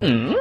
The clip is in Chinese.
嗯？